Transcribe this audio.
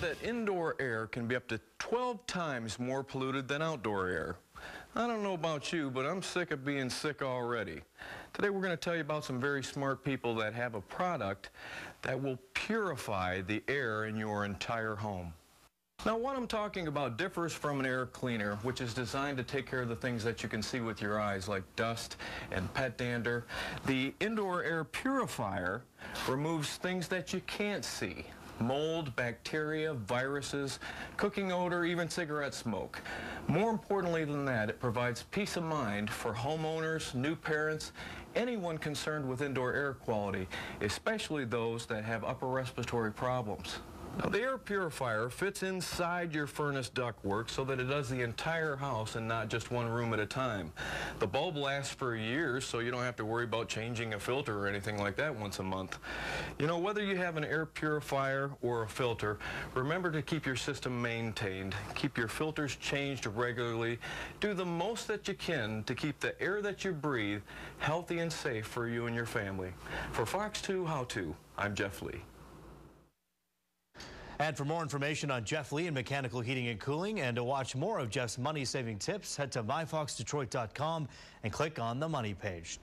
that indoor air can be up to 12 times more polluted than outdoor air. I don't know about you, but I'm sick of being sick already. Today we're going to tell you about some very smart people that have a product that will purify the air in your entire home. Now what I'm talking about differs from an air cleaner, which is designed to take care of the things that you can see with your eyes, like dust and pet dander. The indoor air purifier removes things that you can't see, mold, bacteria, viruses, cooking odor, even cigarette smoke. More importantly than that, it provides peace of mind for homeowners, new parents, anyone concerned with indoor air quality, especially those that have upper respiratory problems. Now, the air purifier fits inside your furnace ductwork so that it does the entire house and not just one room at a time. The bulb lasts for years, so you don't have to worry about changing a filter or anything like that once a month. You know, whether you have an air purifier or a filter, remember to keep your system maintained. Keep your filters changed regularly. Do the most that you can to keep the air that you breathe healthy and safe for you and your family. For Fox 2 How To, I'm Jeff Lee. And for more information on Jeff Lee and mechanical heating and cooling and to watch more of Jeff's money saving tips, head to myfoxdetroit.com and click on the money page.